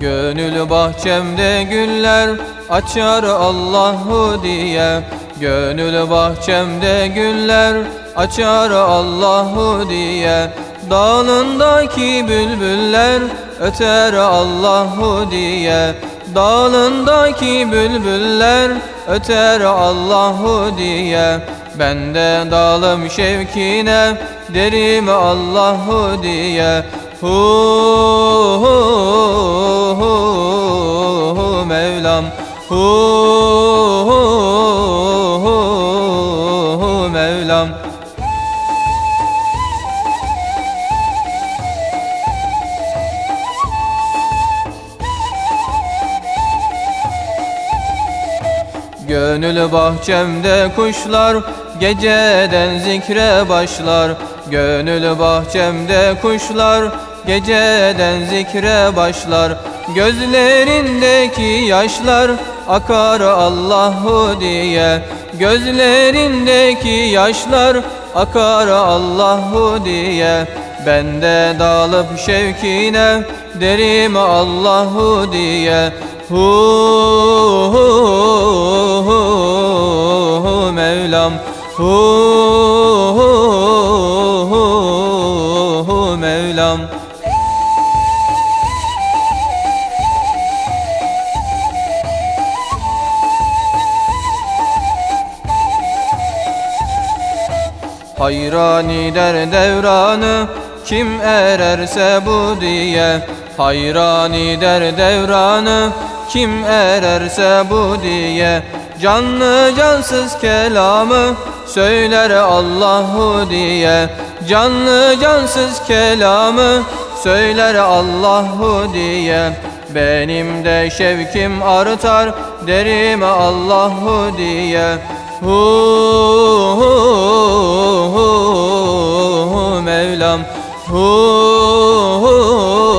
Gönül bahçemde güller açar Allahu diye. Gönül bahçemde güller açar Allahu diye. Dalındaki bülbüller öter Allahu diye. Dalındaki bülbüller öter Allahu diye. Ben de dalım şevkine derim Allahu diye. Hu Hu Mevlam. Gönül bahçemde kuşlar geceden zikre başlar. Gönül bahçemde kuşlar geceden zikre başlar. Gözlerindeki yaşlar akar Allahu diye. Gözlerindeki yaşlar akar Allahu diye. Ben de dalıp şevkine derim Allahu diye. Hu hu hu hu Mevlam. Hu hu Hayrani der devranı kim ererse bu diye. Hayrani der devranı kim ererse bu diye. Canlı cansız kelamı söyler Allahu diye. Canlı cansız kelamı söyler Allahu diye. Benim de şevkim artar derim Allahu diye Hu hu hu hu Mevlam. Hu hu